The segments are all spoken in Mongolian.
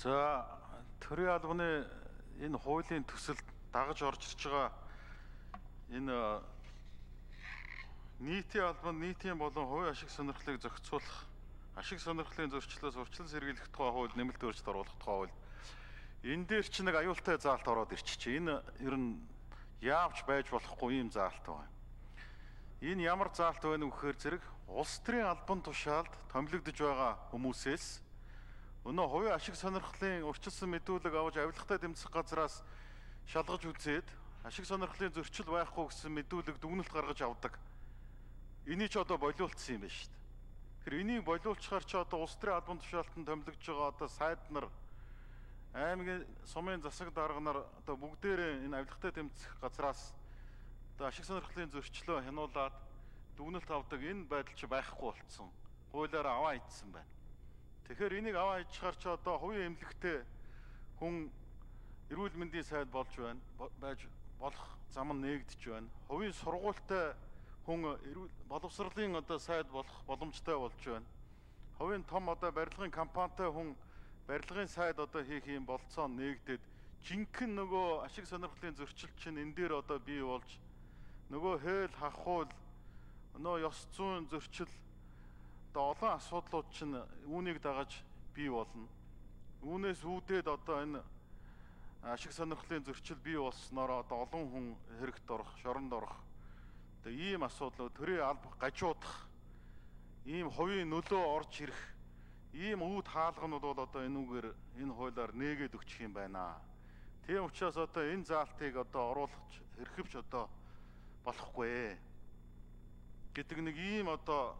За төрийн албаны энэ хуулийн төсөлд дагаж орж ирж байгаа энэ нийтийн албан нийтийн болон хувийн ашиг сонирхлыг зохицуулах ашиг сонирхлын зөрчлөөс урьдчилан сэргийлэх тухай хууль нэмэлт өөрчлөлт оруулах тухай хууль энэ дээр чи нэг аюултай заалт ороод ирчихэ. Энэ ер нь яавч байж болохгүй юм заалт байна. Энэ ямар заалт байна вэ гэхээр зэрэг улс төрийн албан тушаалд томилогдож байгаа хүмүүсээс өнөө хувийн ашиг сонирхлын урьдчилсан мэдүүлэг авч авилгатай тэмцэх газраас шалгаж үзээд ашиг сонирхлын зөрчил байхгүй гэсэн мэдүүлэг дүгнэлт гаргаж авдаг. Энийг ч одоо болиулсан юм байна шүү дээ. Тэгэхээр энийг болиулчихаар ч одоо улс төрийн албан тушаалтанд томилогдож байгаа одоо сайд нар аймгийн сумын засаг дарга нар одоо бүгдээрээ энэ авилгатай тэмцэх газраас одоо ашиг сонирхлын зөрчлөө хянуулаад дүгнэлт авдаг энэ байдал чи байхгүй болцсон. Хуулиар аваа ийдсэн байна. Тэгэхээр энийг аваа ичгаар чи одоо хувийн эмнэлэгтэй хүн эрүүл мэндийн сайд болж байна. байж болох зам нь нээгдэж байна. Хувийн сургуультай хүн эрүүл боловсролын одоо сайд болох боломжтой болж байна. Хувийн том одоо барилгын компанитай хүн барилгын сайд одоо хийх юм болцоо нээгдээд жинхэнэ нөгөө ашиг сонирхлын зөрчил чинь энэ дээр одоо бий болж нөгөө хээл хахуул нөгөө ёс зүйн зөрчил одоо олон асуудлууд чинь үүнийг дагаж бий болно. Үүнээс үүдээд одоо энэ ашиг сонирхлын зөрчил бий болсноор одоо олон хүн хэрэгт орох, шоронд орох. Тэгээ ийм асуудлууд төрийн алба гажуудах ийм хувийн нөлөө орж ирэх ийм үүд хаалганууд бол одоо энүүгээр энэ хуулиар нээгээд өгчих юм байна. Тийм учраас одоо энэ заалтыг одоо оруулах хэрхэвч одоо болохгүй гэдэг нэг ийм одоо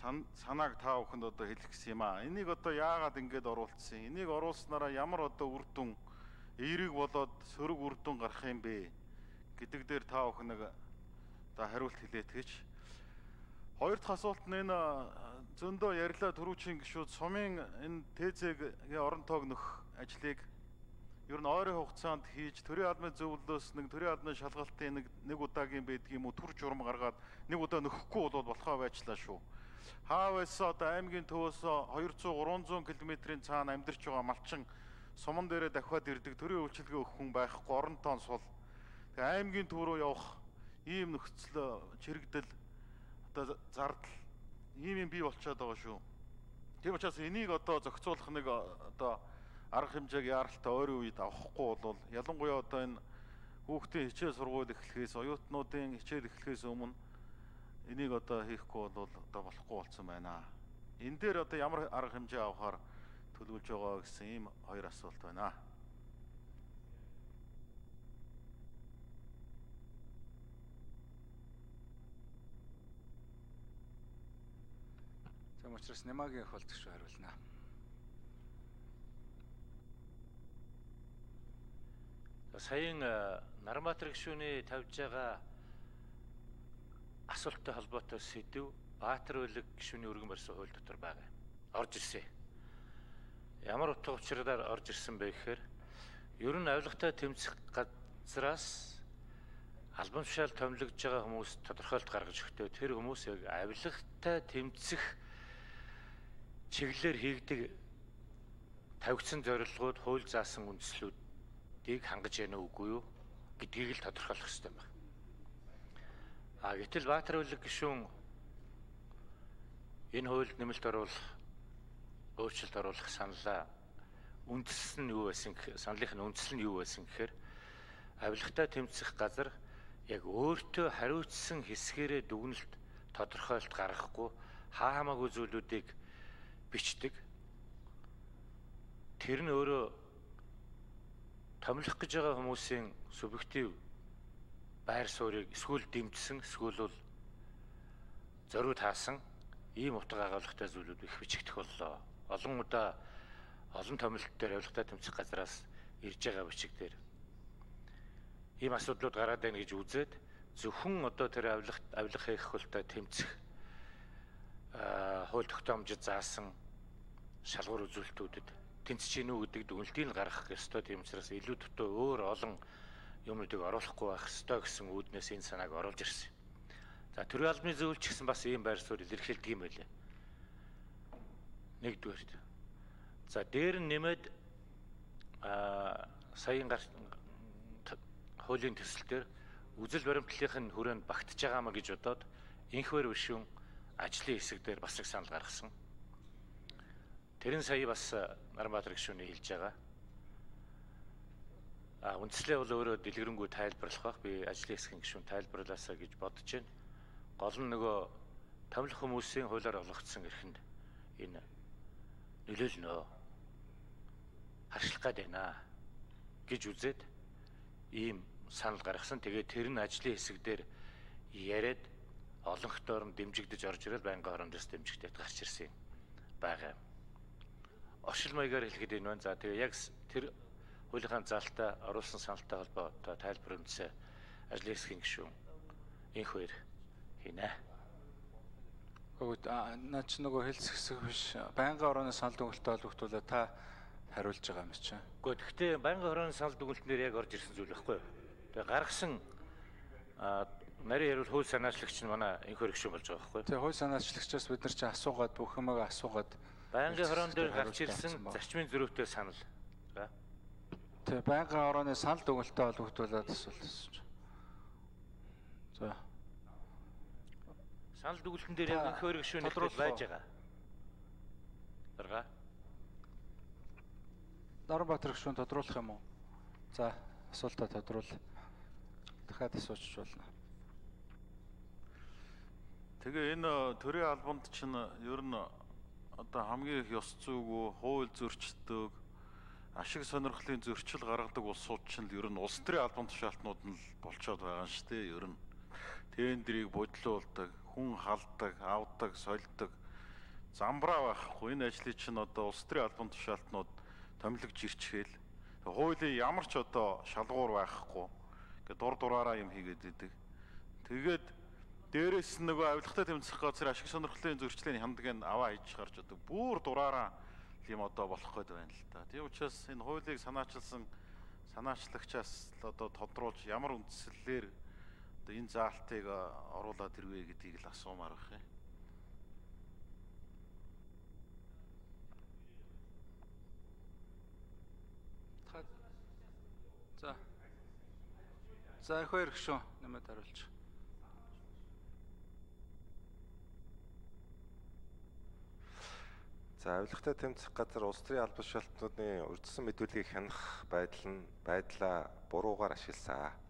санааг та бүхэнд одоо хэлэх гэсэн юм аа. Энийг одоо яагаад ингэж оруулсан? Энийг оруулснараа ямар одоо үр дүн эерэг болоод сөрөг үр дүн гарах юм бэ гэдэг дээр та бүхэн нэг одоо хариулт хэлээд гэж. Хоёр дахь асуулт нь энэ зөндөө ярьлаа түрүүчийн гişүүд сумын энэ ТЗ-гийн орон тоог нөх ажлыг ер нь ойрын хугацаанд хийж төрийн албаны зөвлөлөөс нэг төрийн албаны шалгалтын нэг нэг удаагийн уу төр журам гаргаад нэг удаа нөхгүй бол болохоо байчлаа шүү. Хаа байсан одоо аймгийн төвөөс 200 300 км-ийн цаана амьдарч байгаа малчин суман дээрээ дахиад ирдэг төрийн үйлчилгээ өгөх хүн байхгүй оронтоо сул. Тэгээ аймгийн төв рүү явах ийм нөхцөл чирэгдэл одоо зардал ийм юм бий болчиход байгаа шүү. Тийм учраас энийг одоо зохицуулах нэг одоо арга хэмжээг яаралтай ойрын үед авахгүй бол ялангуяа одоо энэ хүүхдийн хичээл сургууль эхлэхээс оюутнуудын хичээл эхлэхээс өмнө энийг одоо хийхгүй бол одоо болохгүй болсон байна. Энэ дээр одоо ямар арга хэмжээ авахаар төлөвлөж байгаа гэсэн ийм хоёр асуулт байна. Тийм учраас Нямагийн их болдог шүү хариулна. Саяын э, Нарматар гишүүний тавьж байгаа асуулттай холбоотой сэдв Баатар үлэг гишүүний өргөн барьсан хууль дотор байгаа. Орж ирсэн. Ямар утга учираар орж ирсэн бэ гэхээр ер нь авилгатай тэмцэх газраас албан тушаал томилогдож байгаа хүмүүс тодорхойлт гаргаж өгтөө тэр хүмүүс яг авилгатай тэмцэх чиглэлээр хийгдэг тавигдсан зорилгууд хууль заасан үндслүүдийг хангаж яана үгүй юу гэдгийг л тодорхойлох хэрэгтэй байна. А гэтэл Баатар үлэг гишүүн энэ хуульд нэмэлт оруулах өөрчлөлт оруулах саналаа үндэслэл нь юу байсан саналынх нь үндэслэл нь юу байсан гэхээр авилгатай тэмцэх газар яг өөртөө хариуцсан хэсгээрээ дүгнэлт тодорхойлт гаргахгүй хаа хамаагүй зүйлүүдийг бичдэг. Тэр нь өөрөө томилох гэж байгаа хүмүүсийн субъектив байр суурийг эсвэл дэмжсэн эсвэл бол зориуд хаасан ийм утга агуулгатай зүйлүүд их бичигдэх боллоо. Олон удаа олон томилт дээр авилгатай тэмцэх газраас ирж байгаа бичиг дээр ийм асуудлууд гараад байна гэж үзээд зөвхөн одоо тэр авилга авилга хийх хөлтэй тэмцэх хууль тогтоомжид заасан шалгуур үзүүлэлтүүдэд тэнцэж гинүү гэдэг дүгнэлтийг гаргах ёстой тийм учраас илүү дутуу өөр олон юмнуудыг оруулахгүй байх ёстой гэсэн үүднээс энэ санааг оруулж ирсэн. За төрийн албаны зөвлөлч гэсэн бас ийм байр суурь илэрхийлдэг юм байлээ. Нэгдүгээр. За дээр нь нэмээд а саяын гар хуулийн төсөл дээр үзэл баримтлалын хүрээнд багтж байгаамаа гэж бодоод инхвэр бишүүн ажлын хэсэг дээр бас нэг санал гаргасан. Тэр нь сая бас Наранбаатар гишүүний хэлж байгаа. А үндслээ бол өөрөө дэлгэрэнгүй тайлбарлах бах би ажлын хэсгийн гишүүн тайлбарлаасаа гэж бодож байна. Гол нь нөгөө томилох хүмүүсийн хуулиар олгогдсон эрхэнд энэ нөлөөлнө. Харшлах гээд байна гэж үзээд ийм санал гаргасан. Тэгээд тэр нь ажлын хэсэг дээр яриад олонхтоор нь дэмжигдэж орж ирэл байнгын хороондоос дэмжигдээд гарч ирсэн байгаа. Оршил маягаар хэлэхэд энэ байна. За тэгээ яг тэр хуулийнхаа залтаа оруулсан саналтай холбоотой тайлбар үндэсээ ажлын хэсгийн гишүүн инх хоёр хийнэ. Өгөөд наа чи нөгөө хэлс хэсэг биш. Байнгын орооны санал дүгнэлтөд олгогдуулаа та хариулж байгаа юм чинь. Гэхдээ гэхдээ байнгын орооны санал дүгнэлтнэр яг орж ирсэн зүйл байхгүй юу? Тэгээ гаргасан нарийн ярил хууль санаачлагч нь манай инх хөргшин болж байгаа байхгүй юу? Тэгээ хууль санаачлагчаас бид нар чи асуугаад бүх юмаа асуугаад байнгын хорон дээр гарч ирсэн зарчмын зөрүүтэй санал. За. Тэгээ байнгын орооны санал дүгнэлтөд олгогдуулаад асуулсан. За. Санал дүгнэлтэн дээр яг инх хөргшин хэлбэл байж байгаа. Дарга. Наранбаатар гүшүүн тодруулах юм уу? За, асуултаа тодруул. Дахиад асууж болно. Тэгээ энэ төрийн албанд чинь ер нь одоо хамгийн их ёс зүйгүй, хууль зөрчилдөг, ашиг сонирхлын зөрчил гаргадаг улсууд чинь ер нь улс төрийн албан тушаалтнууд нь л болцоод байгаа шүү дээ. Ер нь тендерийг бодлуулдаг, хүн халдаг, авдаг, сольдог замбраа байхгүй. Энэ ажлыг чинь одоо улс төрийн албан тушаалтнууд томилогж ирчихээл хуулийн ямар ч одоо шалгуур байхгүй. Ингээ дур дураараа юм хийгээд идэг. Тэгээд дээрээс нь нөгөө авилгатай тэмцэх газар ашиг сонирхлын зөрчлийн хандгийг аваа хийж гарч одоо бүр дураараа юм одоо болох гээд байна л та. Тийм учраас энэ хуулийг санаачилсан санаачлагчаас одоо тодруулж ямар үндслэлээр одоо энэ заалтыг оруулаад ирвэ гэдгийг л асуумаар байна. За. За их хоёр гүшүүн нэмээд хариулж. За авилгатай тэмцэх газар улс төрийн албан тушаалтнуудын урьдчилан мэдүүлгийг хянах байдал нь байдлаа буруугаар ашигласан.